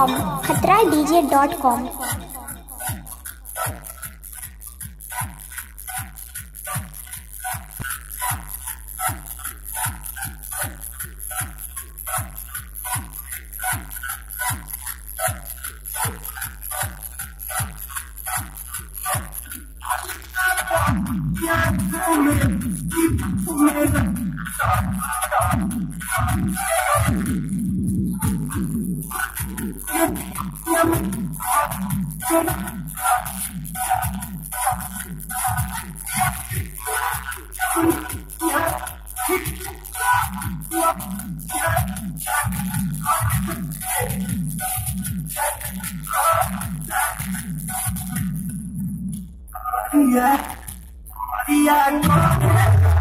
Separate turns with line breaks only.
Download from khatradj.com.
Yeah. Yeah,